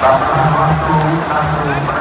Gracias.